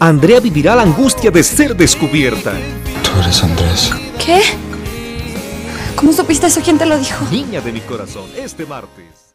Andrea vivirá la angustia de ser descubierta. Tú eres Andrés. ¿Qué? ¿Cómo supiste eso? ¿Quién te lo dijo? Niña de mi corazón, este martes.